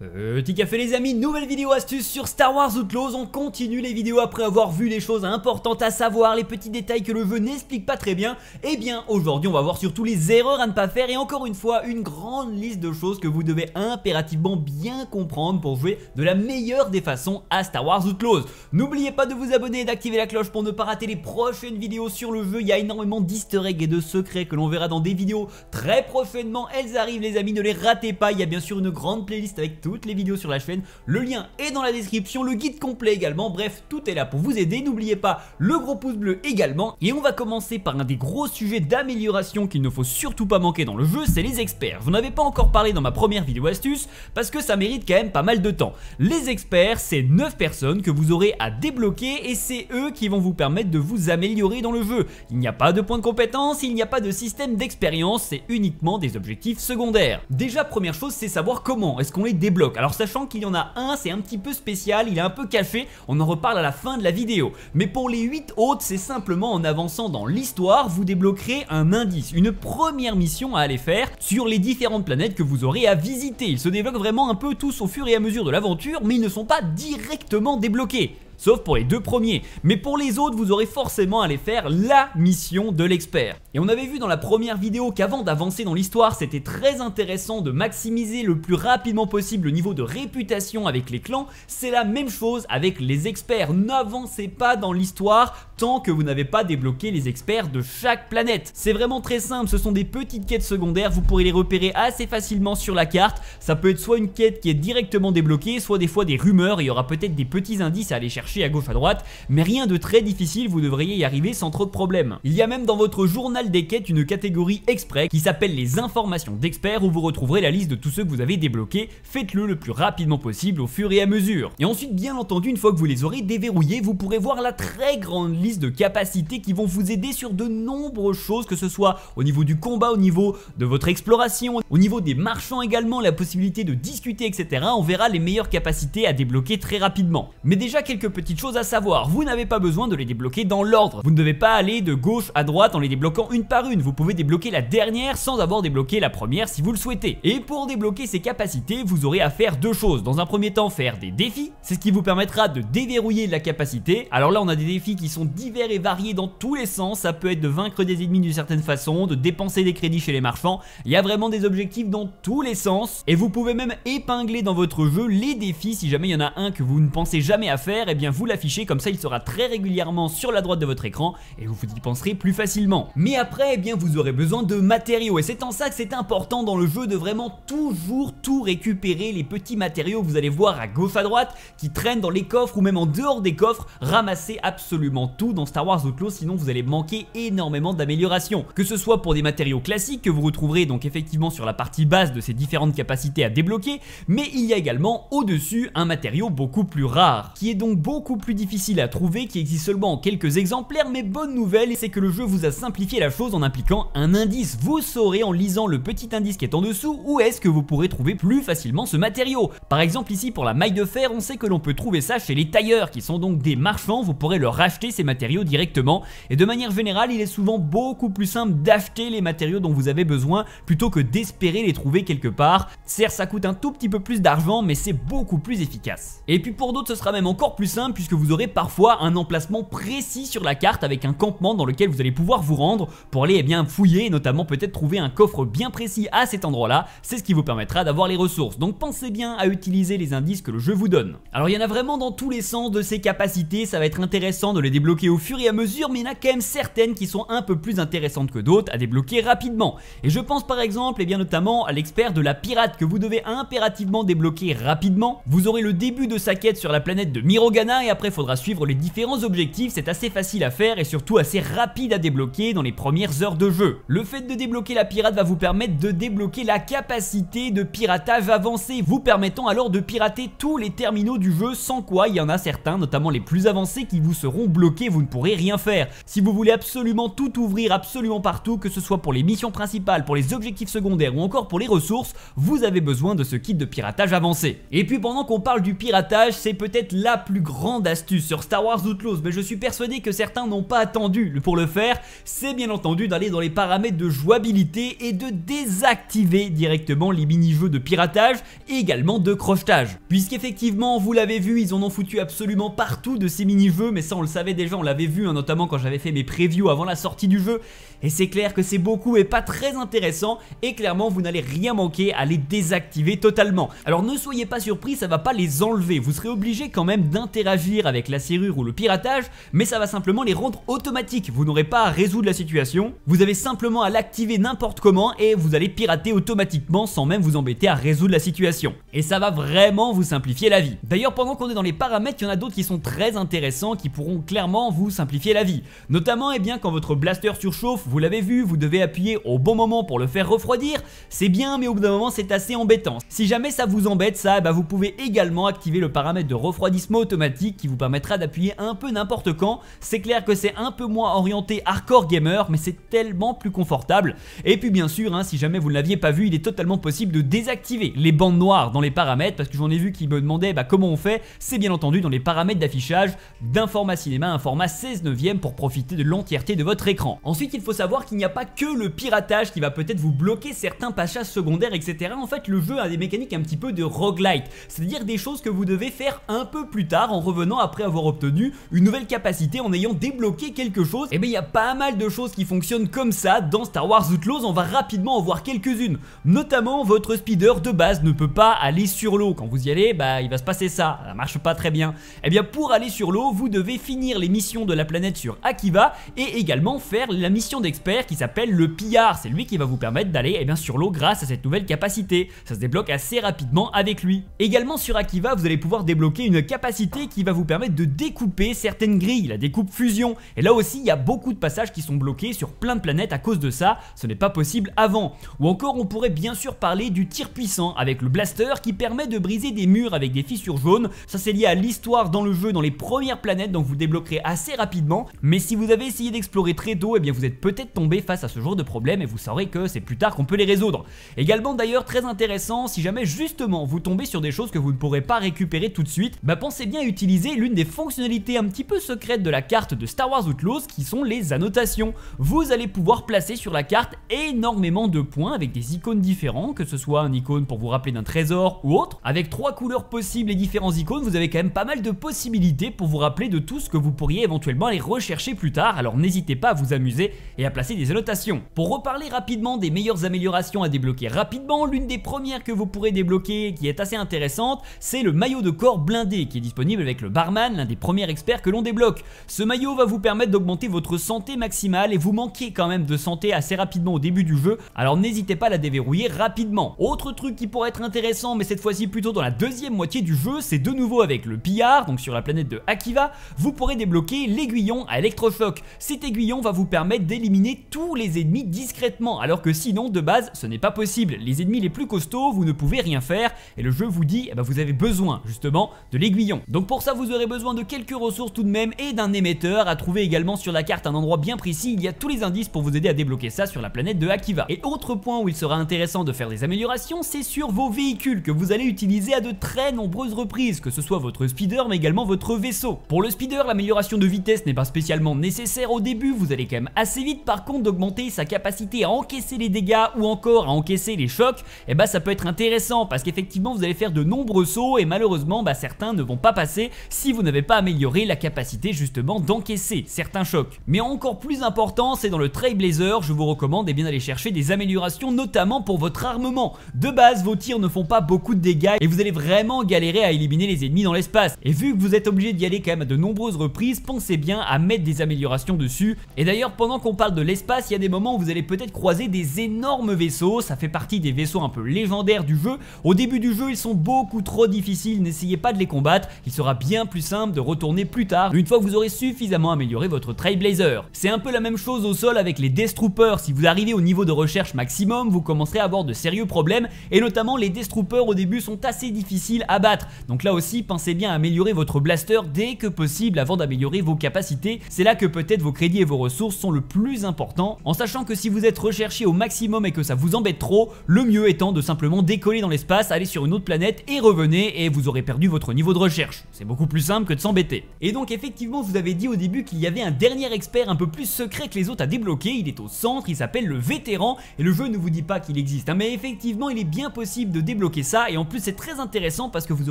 Petit café les amis, nouvelle vidéo astuce sur Star Wars Outlaws, on continue les vidéos après avoir vu les choses importantes à savoir, les petits détails que le jeu n'explique pas très bien, et eh bien aujourd'hui on va voir surtout les erreurs à ne pas faire et encore une fois une grande liste de choses que vous devez impérativement bien comprendre pour jouer de la meilleure des façons à Star Wars Outlaws. N'oubliez pas de vous abonner et d'activer la cloche pour ne pas rater les prochaines vidéos sur le jeu, il y a énormément d'easter eggs et de secrets que l'on verra dans des vidéos très prochainement, elles arrivent les amis, ne les ratez pas, il y a bien sûr une grande playlist avec tout les vidéos sur la chaîne. Le lien est dans la description, le guide complet également. Bref, tout est là pour vous aider. N'oubliez pas le gros pouce bleu également. Et on va commencer par un des gros sujets d'amélioration qu'il ne faut surtout pas manquer dans le jeu, c'est les experts. Vous n'avez pas encore parlé dans ma première vidéo astuce parce que ça mérite quand même pas mal de temps. Les experts, c'est 9 personnes que vous aurez à débloquer et c'est eux qui vont vous permettre de vous améliorer dans le jeu. Il n'y a pas de points de compétence, il n'y a pas de système d'expérience, c'est uniquement des objectifs secondaires. Déjà, première chose, c'est savoir comment est-ce qu'on les débloque alors sachant qu'il y en a un, c'est un petit peu spécial, il est un peu caché, on en reparle à la fin de la vidéo. Mais pour les 8 autres, c'est simplement en avançant dans l'histoire, vous débloquerez un indice, une première mission à aller faire sur les différentes planètes que vous aurez à visiter. Ils se débloquent vraiment un peu tous au fur et à mesure de l'aventure, mais ils ne sont pas directement débloqués sauf pour les deux premiers. Mais pour les autres, vous aurez forcément à aller faire la mission de l'expert. Et on avait vu dans la première vidéo qu'avant d'avancer dans l'histoire, c'était très intéressant de maximiser le plus rapidement possible le niveau de réputation avec les clans. C'est la même chose avec les experts. N'avancez pas dans l'histoire tant que vous n'avez pas débloqué les experts de chaque planète. C'est vraiment très simple, ce sont des petites quêtes secondaires, vous pourrez les repérer assez facilement sur la carte. Ça peut être soit une quête qui est directement débloquée, soit des fois des rumeurs, il y aura peut-être des petits indices à aller chercher à gauche à droite, mais rien de très difficile, vous devriez y arriver sans trop de problèmes. Il y a même dans votre journal des quêtes une catégorie exprès qui s'appelle les informations d'experts où vous retrouverez la liste de tous ceux que vous avez débloqués, faites-le le plus rapidement possible au fur et à mesure. Et ensuite bien entendu une fois que vous les aurez déverrouillés, vous pourrez voir la très grande liste de capacités qui vont vous aider sur de nombreuses choses, que ce soit au niveau du combat, au niveau de votre exploration, au niveau des marchands également, la possibilité de discuter etc. On verra les meilleures capacités à débloquer très rapidement. Mais déjà quelques petite chose à savoir, vous n'avez pas besoin de les débloquer dans l'ordre. Vous ne devez pas aller de gauche à droite en les débloquant une par une. Vous pouvez débloquer la dernière sans avoir débloqué la première si vous le souhaitez. Et pour débloquer ces capacités, vous aurez à faire deux choses. Dans un premier temps, faire des défis. C'est ce qui vous permettra de déverrouiller la capacité. Alors là, on a des défis qui sont divers et variés dans tous les sens. Ça peut être de vaincre des ennemis d'une certaine façon, de dépenser des crédits chez les marchands. Il y a vraiment des objectifs dans tous les sens. Et vous pouvez même épingler dans votre jeu les défis si jamais il y en a un que vous ne pensez jamais à faire. Eh bien vous l'affichez, comme ça il sera très régulièrement sur la droite de votre écran et vous y penserez plus facilement. Mais après, eh bien vous aurez besoin de matériaux et c'est en ça que c'est important dans le jeu de vraiment toujours tout récupérer les petits matériaux que vous allez voir à gauche à droite qui traînent dans les coffres ou même en dehors des coffres, ramassez absolument tout dans Star Wars Outlaws sinon vous allez manquer énormément d'améliorations. Que ce soit pour des matériaux classiques que vous retrouverez donc effectivement sur la partie basse de ces différentes capacités à débloquer, mais il y a également au-dessus un matériau beaucoup plus rare, qui est donc beaucoup beaucoup plus difficile à trouver, qui existe seulement en quelques exemplaires, mais bonne nouvelle, c'est que le jeu vous a simplifié la chose en impliquant un indice. Vous saurez en lisant le petit indice qui est en dessous où est-ce que vous pourrez trouver plus facilement ce matériau. Par exemple ici pour la maille de fer, on sait que l'on peut trouver ça chez les tailleurs, qui sont donc des marchands, vous pourrez leur acheter ces matériaux directement, et de manière générale, il est souvent beaucoup plus simple d'acheter les matériaux dont vous avez besoin, plutôt que d'espérer les trouver quelque part. Certes, ça coûte un tout petit peu plus d'argent, mais c'est beaucoup plus efficace. Et puis pour d'autres, ce sera même encore plus simple, puisque vous aurez parfois un emplacement précis sur la carte avec un campement dans lequel vous allez pouvoir vous rendre pour aller eh bien fouiller et notamment peut-être trouver un coffre bien précis à cet endroit là, c'est ce qui vous permettra d'avoir les ressources. Donc pensez bien à utiliser les indices que le jeu vous donne. Alors il y en a vraiment dans tous les sens de ces capacités, ça va être intéressant de les débloquer au fur et à mesure, mais il y en a quand même certaines qui sont un peu plus intéressantes que d'autres à débloquer rapidement. Et je pense par exemple et eh bien notamment à l'expert de la pirate que vous devez impérativement débloquer rapidement. Vous aurez le début de sa quête sur la planète de Mirogana et après faudra suivre les différents objectifs, c'est assez facile à faire et surtout assez rapide à débloquer dans les premières heures de jeu. Le fait de débloquer la pirate va vous permettre de débloquer la capacité de piratage avancé, vous permettant alors de pirater tous les terminaux du jeu sans quoi il y en a certains, notamment les plus avancés qui vous seront bloqués, vous ne pourrez rien faire. Si vous voulez absolument tout ouvrir absolument partout, que ce soit pour les missions principales, pour les objectifs secondaires ou encore pour les ressources, vous avez besoin de ce kit de piratage avancé. Et puis pendant qu'on parle du piratage, c'est peut-être la plus grande grande astuce sur Star Wars Outlaws, mais je suis persuadé que certains n'ont pas attendu pour le faire, c'est bien entendu d'aller dans les paramètres de jouabilité et de désactiver directement les mini-jeux de piratage et également de crochetage. Puisqu'effectivement, vous l'avez vu, ils en ont foutu absolument partout de ces mini-jeux, mais ça on le savait déjà, on l'avait vu, hein, notamment quand j'avais fait mes previews avant la sortie du jeu, et c'est clair que c'est beaucoup et pas très intéressant, et clairement vous n'allez rien manquer à les désactiver totalement. Alors ne soyez pas surpris, ça va pas les enlever, vous serez obligé quand même d'interagir avec la serrure ou le piratage, mais ça va simplement les rendre automatiques, vous n'aurez pas à résoudre la situation, vous avez simplement à l'activer n'importe comment et vous allez pirater automatiquement sans même vous embêter à résoudre la situation. Et ça va vraiment vous simplifier la vie. D'ailleurs pendant qu'on est dans les paramètres, il y en a d'autres qui sont très intéressants, qui pourront clairement vous simplifier la vie. Notamment, eh bien, quand votre blaster surchauffe, vous l'avez vu, vous devez appuyer au bon moment pour le faire refroidir, c'est bien mais au bout d'un moment c'est assez embêtant. Si jamais ça vous embête ça, bah, vous pouvez également activer le paramètre de refroidissement automatique qui vous permettra d'appuyer un peu n'importe quand. C'est clair que c'est un peu moins orienté hardcore gamer mais c'est tellement plus confortable. Et puis bien sûr, hein, si jamais vous ne l'aviez pas vu, il est totalement possible de désactiver les bandes noires dans les paramètres parce que j'en ai vu qui me demandaient bah, comment on fait. C'est bien entendu dans les paramètres d'affichage d'un format cinéma, un format 16 neuvième pour profiter de l'entièreté de votre écran. Ensuite, il faut savoir qu'il n'y a pas que le piratage qui va peut-être vous bloquer certains passages secondaires, etc. En fait, le jeu a des mécaniques un petit peu de roguelite, c'est-à-dire des choses que vous devez faire un peu plus tard en revenant après avoir obtenu une nouvelle capacité en ayant débloqué quelque chose. Et eh bien, il y a pas mal de choses qui fonctionnent comme ça dans Star Wars Outlaws. On va rapidement en voir quelques-unes. Notamment, votre speeder de base ne peut pas aller sur l'eau. Quand vous y allez, bah, il va se passer ça. Ça marche pas très bien. Et eh bien, pour aller sur l'eau, vous devez finir les missions de la planète sur Akiva et également faire la mission d'expert qui s'appelle le pillard. C'est lui qui va vous permettre d'aller eh bien, sur l'eau grâce à cette nouvelle capacité. Ça se débloque assez rapidement avec lui. Également sur Akiva, vous allez pouvoir débloquer une capacité qui va vous permettre de découper certaines grilles, la découpe fusion. Et là aussi, il y a beaucoup de passages qui sont bloqués sur plein de planètes à cause de ça. Ce n'est pas possible avant. Ou encore, on pourrait bien sûr parler du tir puissant avec le blaster qui permet de briser des murs avec des fissures jaunes. Ça, c'est lié à l'histoire dans le jeu, dans les premières planètes, donc vous débloquerez assez rapidement. Mais si vous avez essayé d'explorer très tôt, eh bien vous êtes peut-être tombé face à ce genre de problème et vous saurez que c'est plus tard qu'on peut les résoudre. Également d'ailleurs très intéressant, si jamais justement vous tombez sur des choses que vous ne pourrez pas récupérer tout de suite, bah pensez bien à utiliser l'une des fonctionnalités un petit peu secrètes de la carte de Star Wars Outlaws qui sont les annotations. Vous allez pouvoir placer sur la carte énormément de points avec des icônes différents, que ce soit un icône pour vous rappeler d'un trésor ou autre. Avec trois couleurs possibles et différents icônes, vous avez quand même pas mal de possibilités pour vous rappeler de tout ce que vous pourriez éventuellement aller rechercher plus tard, alors n'hésitez pas à vous amuser et à placer des annotations. Pour reparler rapidement des meilleures améliorations à débloquer rapidement, l'une des premières que vous pourrez débloquer qui est assez intéressante, c'est le maillot de corps blindé qui est disponible avec le barman, l'un des premiers experts que l'on débloque. Ce maillot va vous permettre d'augmenter votre santé maximale et vous manquez quand même de santé assez rapidement au début du jeu, alors n'hésitez pas à la déverrouiller rapidement. Autre truc qui pourrait être intéressant, mais cette fois-ci plutôt dans la deuxième moitié du jeu, c'est de nouveau avec le pillard, donc sur la planète de Akiva, vous pourrez débloquer l'aiguillon à électrochoc. Cet aiguillon va vous permettre d'éliminer tous les ennemis discrètement, alors que sinon de base ce n'est pas possible. Les ennemis les plus costauds, vous ne pouvez rien faire, et le jeu vous dit, eh ben, vous avez besoin justement de l'aiguillon. Donc pour ça vous aurez besoin de quelques ressources tout de même et d'un émetteur à trouver également sur la carte un endroit bien précis, il y a tous les indices pour vous aider à débloquer ça sur la planète de Akiva. Et autre point où il sera intéressant de faire des améliorations, c'est sur vos véhicules que vous allez utiliser à de très nombreuses reprises, que ce soit votre speeder mais également votre vaisseau. Pour le speeder, l'amélioration de vitesse n'est pas spécialement nécessaire au début, vous allez quand même assez vite par contre d'augmenter sa capacité à encaisser les dégâts ou encore à encaisser les chocs, et eh bah ça peut être intéressant parce qu'effectivement vous allez faire de nombreux sauts et malheureusement bah certains ne vont pas passer si vous n'avez pas amélioré la capacité justement d'encaisser certains chocs. Mais encore plus important, c'est dans le Trailblazer, je vous recommande eh bien d'aller chercher des améliorations notamment pour votre armement. De base, vos tirs ne font pas beaucoup de dégâts et vous allez vraiment galérer à éliminer les ennemis dans l'espace. Et vu que vous êtes obligé d'y aller quand même à de nombreuses reprises, pensez bien à mettre des améliorations dessus. Et d'ailleurs, pendant qu'on parle de l'espace, il y a des moments où vous allez peut-être croiser des énormes vaisseaux, ça fait partie des vaisseaux un peu légendaires du jeu. Au début du jeu, ils sont beaucoup trop difficiles, n'essayez pas de les combattre, il sera bien plus simple de retourner plus tard, une fois que vous aurez suffisamment amélioré votre Trailblazer. C'est un peu la même chose au sol avec les Death Troopers, si vous arrivez au niveau de recherche maximum, vous commencerez à avoir de sérieux problèmes, et notamment les Death Troopers au début sont assez difficiles à battre. Donc là aussi, pensez bien à améliorer votre blaster dès que possible avant d'améliorer vos capacités. C'est là que peut-être vos crédits et vos ressources sont le plus important, en sachant que si vous êtes recherché au maximum et que ça vous embête trop, le mieux étant de simplement décoller dans l'espace, aller sur une autre planète et revenez et vous aurez perdu votre niveau de recherche. C'est beaucoup plus simple que de s'embêter. Et donc effectivement, vous avais dit au début qu'il y avait un dernier expert un peu plus secret que les autres à débloquer, il est au centre, il s'appelle le vétéran, et le jeu ne vous dit pas qu'il existe, hein. mais effectivement il est bien possible de débloquer ça, et en plus c'est très intéressant parce que vous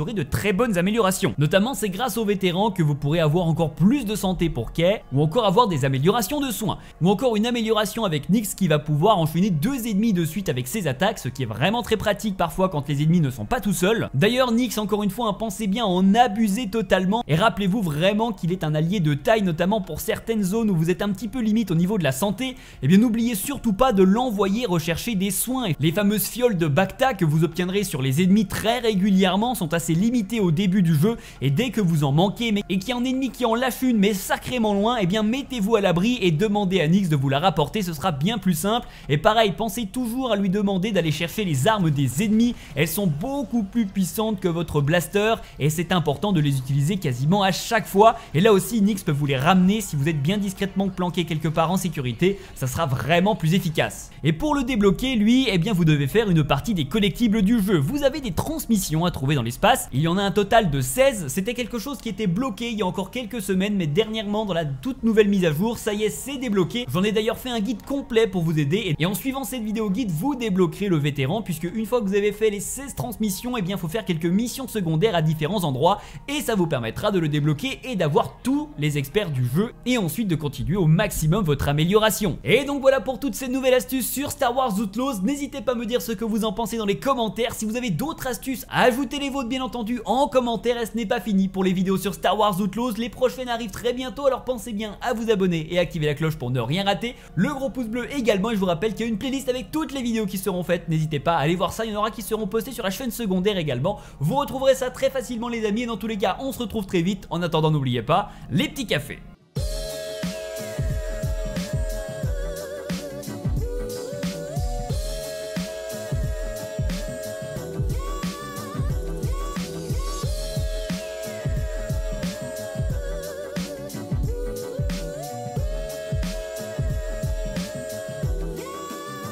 aurez de très bonnes améliorations. Notamment c'est grâce au vétéran que vous pourrez avoir encore plus de santé pour Kay, ou encore avoir des améliorations de soins, ou encore une amélioration avec Nyx qui va pouvoir enchaîner deux ennemis de suite avec ses attaques, ce qui est vraiment très pratique parfois quand les ennemis ne sont pas tout seuls. D'ailleurs Nyx encore une fois, pensez bien en abuser totalement, et rappelez-vous vraiment qu'il est un allié de taille, notamment pour certaines zones où vous êtes un petit peu limite au niveau de la santé, et eh bien n'oubliez surtout pas de l'envoyer rechercher des soins. Les fameuses fioles de Bacta que vous obtiendrez sur les ennemis très régulièrement sont assez limitées au début du jeu, et dès que vous en manquez, mais, et qu'il y a un ennemi qui en lâche une mais sacrément loin, et eh bien mettez-vous à l'abri et demandez à Nyx de vous la rapporter, ce sera bien plus simple. Et pareil, pensez toujours à lui demander d'aller chercher les armes des ennemis, elles sont beaucoup plus puissantes que votre blaster, et c'est important de les utiliser quasiment à chaque fois. Et là aussi, Nyx peut vous les ramener si vous êtes bien discrètement planqué quelque part en sécurité, ça sera vraiment plus efficace. Et pour le débloquer, lui, eh bien vous devez faire une partie des collectibles du jeu. Vous avez des transmissions à trouver dans l'espace, il y en a un total de 16, c'était quelque chose qui était bloqué il y a encore quelques semaines, mais dernièrement dans la toute nouvelle mise à jour, ça y est, c'est débloqué. J'en ai d'ailleurs fait un guide complet pour vous aider, et en suivant cette vidéo guide, vous débloquerez le vétéran, puisque une fois que vous avez fait les 16 transmissions, eh bien faut faire quelques missions secondaires à différents endroits, et ça vous permettra de le débloquer et d'avoir tous les experts du jeu, et ensuite de continuer au maximum votre amélioration. Et donc voilà pour toutes ces nouvelles astuces sur Star Wars Outlaws, n'hésitez pas à me dire ce que vous en pensez dans les commentaires, si vous avez d'autres astuces, ajoutez les vôtres bien entendu en commentaire. Et ce n'est pas fini pour les vidéos sur Star Wars Outlaws, les prochaines arrivent très bientôt alors pensez bien à vous abonner et activer la cloche pour ne rien rater, le gros pouce bleu également et je vous rappelle qu'il y a une playlist avec toutes les vidéos qui seront faites, n'hésitez pas à aller voir ça, il y en aura qui seront postées sur la chaîne secondaire également, vous retrouverez ça très facilement les amis et dans tous les cas on se retrouve très vite, en attendant n'oubliez pas les petits cafés.